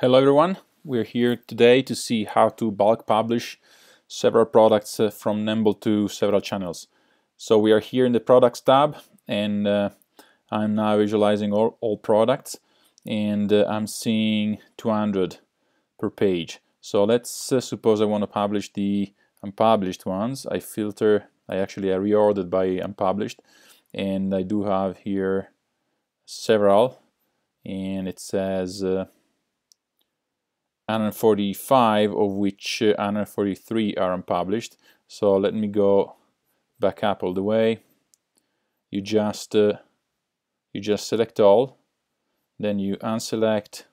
Hello everyone, we're here today to see how to bulk publish several products uh, from Nembol to several channels. So we are here in the products tab and uh, I'm now visualizing all, all products and uh, I'm seeing 200 per page. So let's uh, suppose I want to publish the unpublished ones. I filter, I actually I reordered by unpublished and I do have here several and it says uh, 145 of which 143 uh, are unpublished. So let me go back up all the way. You just uh, you just select all. Then you unselect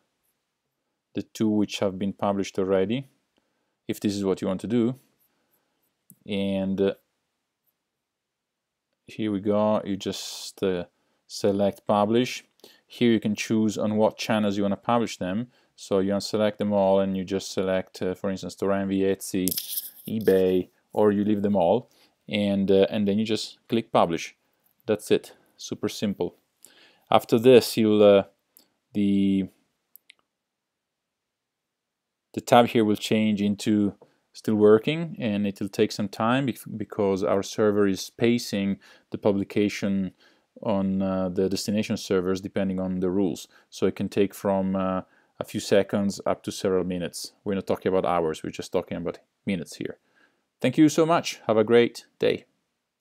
the two which have been published already if this is what you want to do. And uh, here we go. You just uh, select publish here you can choose on what channels you want to publish them so you unselect them all and you just select, uh, for instance, Storenvy, Etsy, eBay, or you leave them all, and uh, and then you just click publish. That's it. Super simple. After this, you'll uh, the the tab here will change into still working and it will take some time because our server is pacing the publication on uh, the destination servers depending on the rules so it can take from uh, a few seconds up to several minutes. We're not talking about hours, we're just talking about minutes here. Thank you so much. Have a great day.